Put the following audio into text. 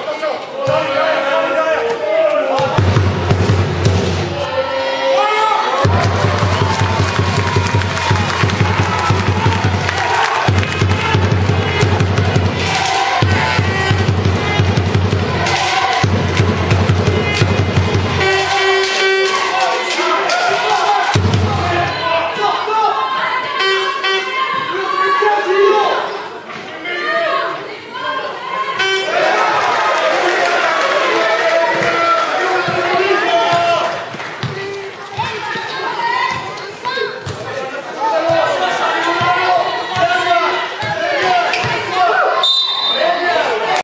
ましょ。